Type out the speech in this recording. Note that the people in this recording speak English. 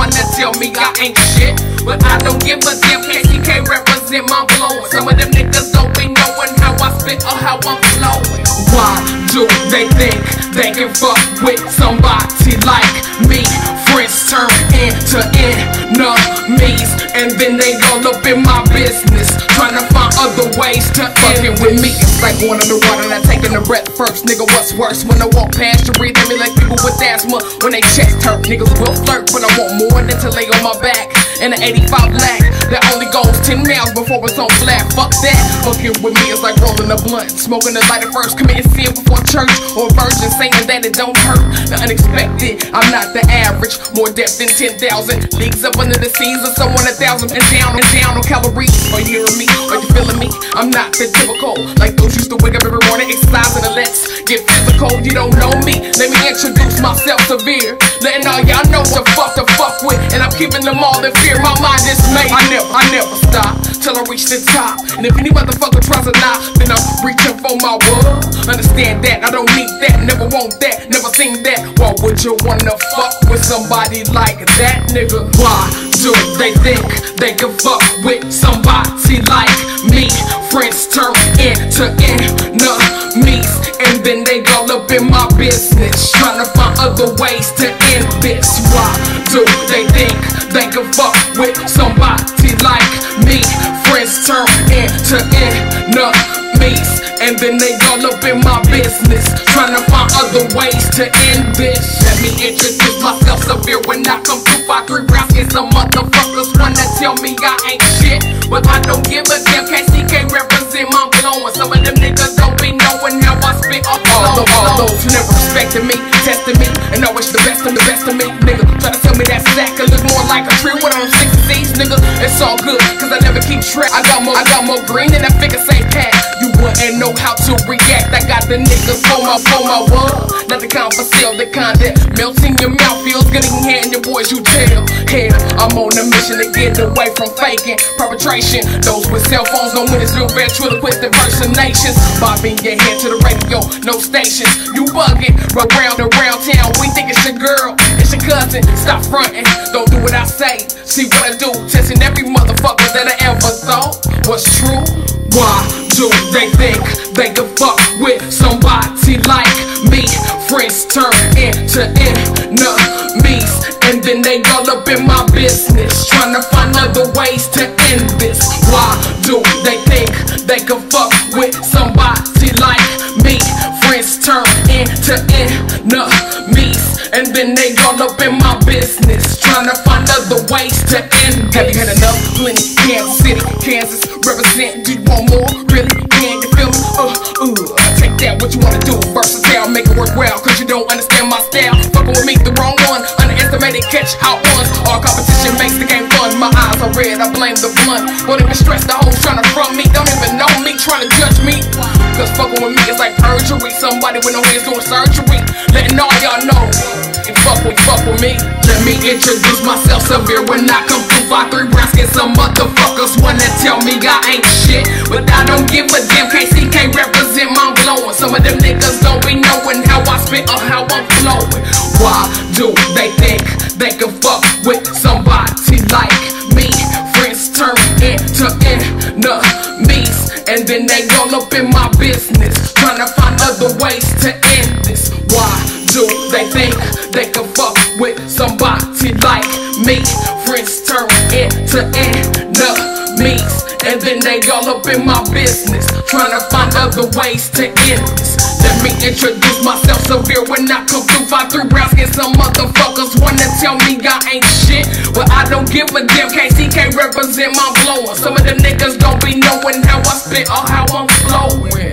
wanna tell me I ain't shit. But I don't give a damn, KCK represent my blowing. Some of them niggas don't be knowing how I spit or how I'm. Why do they think they can fuck with somebody like me? Friends turn into enemies, and then they all up in my business, trying to find other ways to fucking with me. It's like going underwater, not taking a breath first. Nigga, what's worse when I walk past you, breathing me like people with asthma when they chest hurt. Niggas will flirt, but I want more than to lay on my back. In an 85 black that only goes 10 miles before it's on flat. Fuck that. Fucking with me is like rolling a blunt, smoking the light at first, committing sin before church, or a virgin saying that it don't hurt. The unexpected, I'm not the average. More depth than 10,000 leagues up under the seas of someone a thousand and down and down on calories. Are you hearing me? Are you feeling me? I'm not the typical like those used to wake up every morning, exercising and let's get physical. You don't know me. Let me introduce myself severe, letting all y'all know what the fuck to fuck with, and I'm keeping them all in fear. My mind is made. I never, I never stop till I reach the top. And if any motherfucker tries to lie, then I'm reaching for my world. Understand that I don't need that, never want that, never seen that. Why would you wanna fuck with somebody like that, nigga? Why do they think they can fuck with somebody like me? Friends turn into enemies, and then they all up in my business, trying to find other ways to end this. Why do they think they can fuck with somebody? Friends turn into enemies, and then they all up in my business, trying to find other ways to end this. Let me introduce myself severe when I come through. Five three rounds, get some motherfuckers wanna tell me I ain't shit, but I don't give a track. I got more, I got more green than that figure say cat. You wouldn't know how to react. I got the niggas for my, for my what? Not the kind for sale, the kind that melts in your mouth, feels good in your hand, your boys you tell. Hell, I'm on a mission to get away from faking, perpetration. Those with cell phones know when it's real ventriloquist impersonations. Bobbing your head to the radio, no stations. You bugging, and round town. Cousin. Stop fronting, don't do what I say. See what I do, testing every motherfucker that I ever thought was true. Why do they think they can fuck with somebody like me? Friends turn into enemies, and then they all up in my business, trying to find other ways to end this. Why do they think they can fuck with somebody like me? Friends turn into enemies, and then they up in my business, trying to find other ways to end this. Have you had enough? Plenty. Kansas City, Kansas, represent. Do you want more? Really? Can you feel me? Uh, uh. Take that, what you wanna do? Versatile, make it work well, cause you don't understand my style. Fucking with me, the wrong one. Underestimated, catch out ones. All competition makes the game fun. My eyes are red, I blame the blunt. Don't even stress the hoes trying to front me. Don't even know me, trying to judge me. Cause fucking with me is like perjury. Somebody with no hands doing surgery. Letting all y'all know. Fuck with, fuck with me. Let me introduce myself severe when I come through. Five three rounds, get some motherfuckers wanna tell me I ain't shit. But I don't give a damn. KCK represent my blowing. Some of them niggas don't be knowing how I spit or how I'm flowing. Why do they think they can fuck with somebody like me? Friends turn into enemies, and then they all up in my business, trying to find other ways to end this. Why do they think they can fuck with somebody like me? Friends turn into enemies, and then they all up in my business, trying to find other ways to end this. Let me introduce myself severe when I come through. Five three rounds, get some motherfuckers wanna tell me I ain't shit, but I don't give a damn. KCK represent my blowing. Some of them niggas don't be knowing how I spit or how I'm flowing.